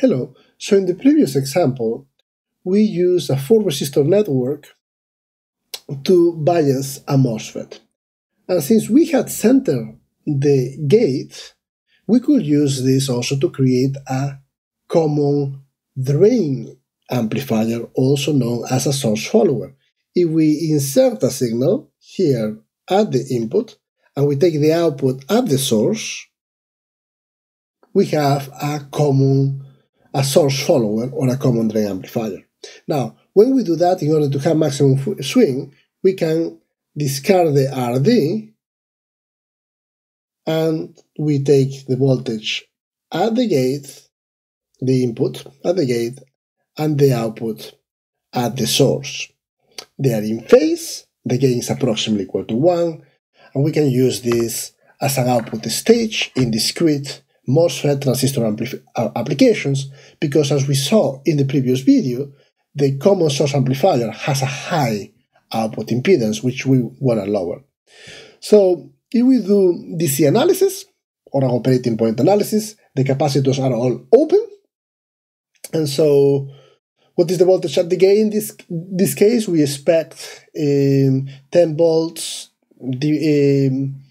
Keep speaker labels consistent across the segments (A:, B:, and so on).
A: Hello. So in the previous example, we used a four resistor network to bias a MOSFET. And since we had centered the gate, we could use this also to create a common drain amplifier, also known as a source follower. If we insert a signal here at the input, and we take the output at the source, we have a common a source follower or a common drain amplifier. Now, when we do that, in order to have maximum swing, we can discard the RD and we take the voltage at the gate, the input at the gate, and the output at the source. They are in phase, the gain is approximately equal to 1, and we can use this as an output stage in discrete MOSFET transistor uh, applications because as we saw in the previous video, the common source amplifier has a high output impedance, which we want to lower. So if we do DC analysis or an operating point analysis, the capacitors are all open. And so what is the voltage at the gate in this, this case? We expect um, 10 volts the, um,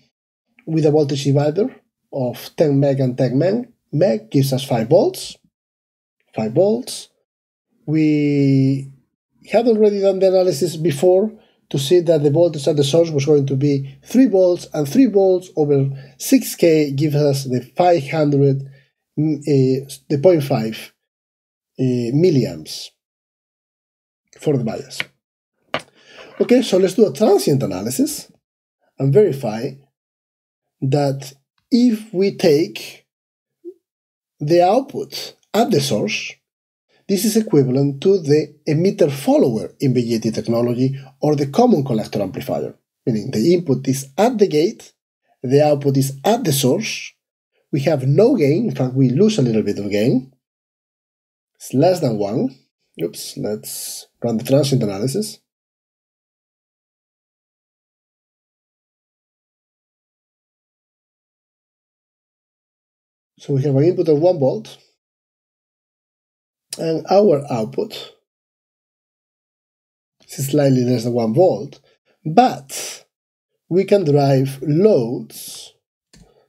A: with a voltage divider of 10 meg and 10 meg, meg gives us 5 volts. 5 volts. We had already done the analysis before to see that the voltage at the source was going to be 3 volts, and 3 volts over 6k gives us the 500, uh, the 0.5 uh, milliamps for the bias. Okay, so let's do a transient analysis and verify that if we take the output at the source, this is equivalent to the emitter follower in BJT technology or the common collector amplifier, meaning the input is at the gate, the output is at the source, we have no gain, in fact, we lose a little bit of gain, it's less than 1. Oops, let's run the transient analysis. So we have an input of 1 volt and our output is slightly less than 1 volt, but we can drive loads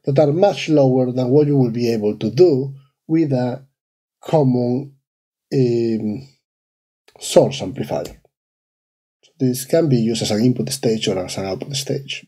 A: that are much lower than what you will be able to do with a common um, source amplifier. So this can be used as an input stage or as an output stage.